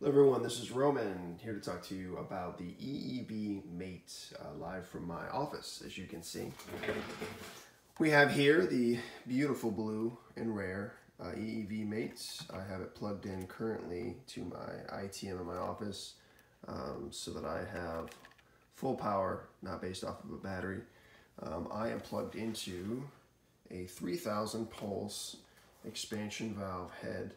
Hello everyone, this is Roman here to talk to you about the EEV Mate uh, live from my office as you can see. We have here the beautiful blue and rare uh, EEV Mates. I have it plugged in currently to my ITM in my office um, so that I have full power, not based off of a battery. Um, I am plugged into a 3000 pulse expansion valve head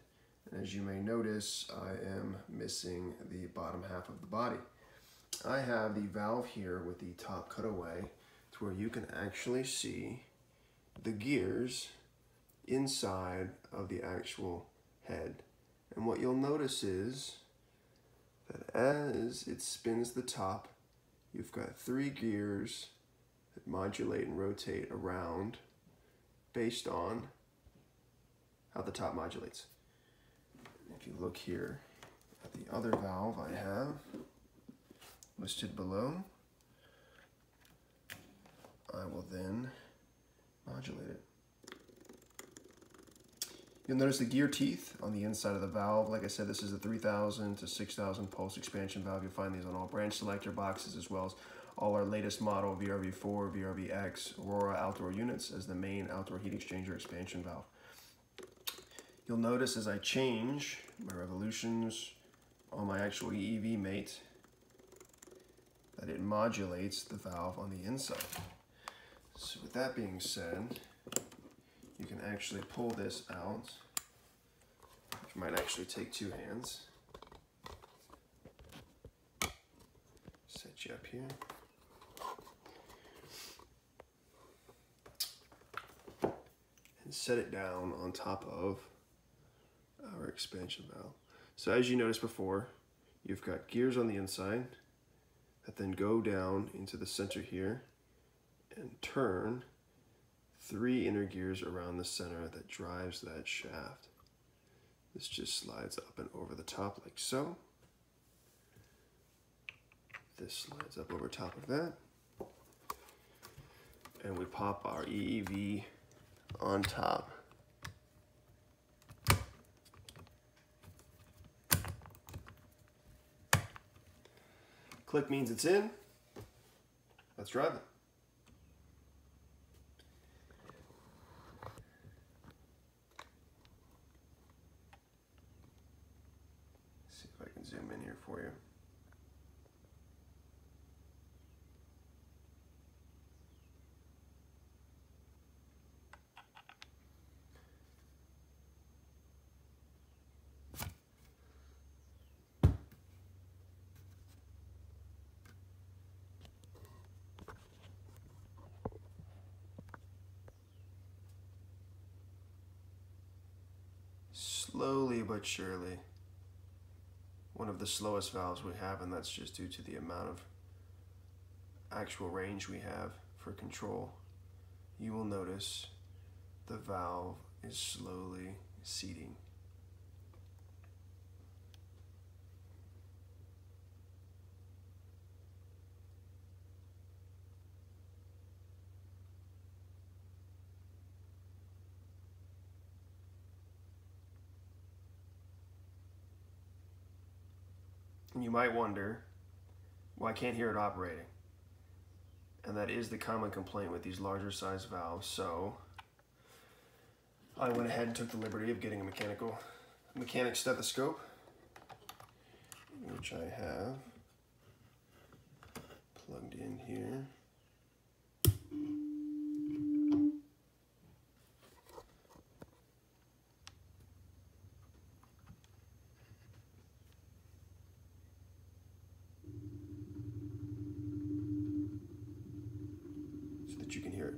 and as you may notice, I am missing the bottom half of the body. I have the valve here with the top cutaway to where you can actually see the gears inside of the actual head. And what you'll notice is that as it spins the top, you've got three gears that modulate and rotate around based on how the top modulates if you look here at the other valve I have listed below, I will then modulate it. You'll notice the gear teeth on the inside of the valve. Like I said, this is a 3000 to 6000 pulse expansion valve. You'll find these on all branch selector boxes as well as all our latest model VRV4, VRVX, Aurora outdoor units as the main outdoor heat exchanger expansion valve. You'll notice as I change my revolutions on my actual EEV mate that it modulates the valve on the inside. So with that being said, you can actually pull this out. You might actually take two hands. Set you up here. And set it down on top of expansion valve. So as you noticed before, you've got gears on the inside that then go down into the center here and turn three inner gears around the center that drives that shaft. This just slides up and over the top like so. This slides up over top of that. And we pop our EEV on top. Click means it's in. Let's drive it. See if I can zoom in here for you. Slowly but surely one of the slowest valves we have and that's just due to the amount of actual range we have for control. You will notice the valve is slowly seating you might wonder, well, I can't hear it operating. And that is the common complaint with these larger size valves. So I went ahead and took the liberty of getting a mechanical mechanic stethoscope, which I have plugged in here. You can hear it.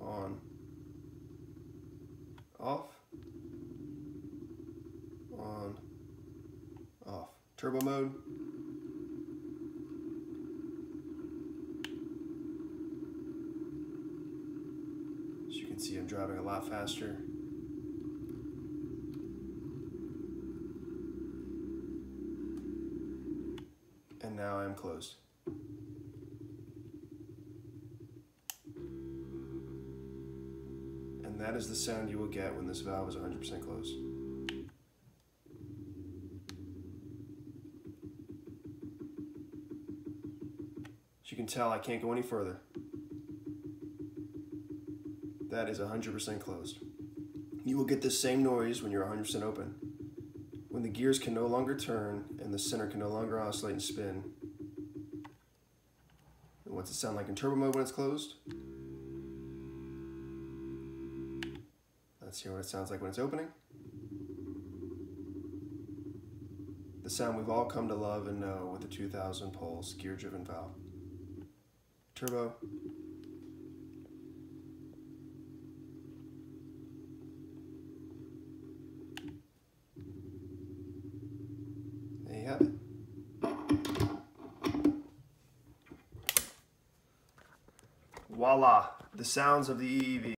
On. Off. On. Off. Turbo mode. As you can see, I'm driving a lot faster. Now I'm closed. And that is the sound you will get when this valve is 100% closed. As you can tell, I can't go any further. That is 100% closed. You will get the same noise when you're 100% open. When the gears can no longer turn and the center can no longer oscillate and spin. And what's it sound like in turbo mode when it's closed? Let's hear what it sounds like when it's opening. The sound we've all come to love and know with the 2000 pulse gear driven valve. Turbo. You have it. Voila, the sounds of the EEV.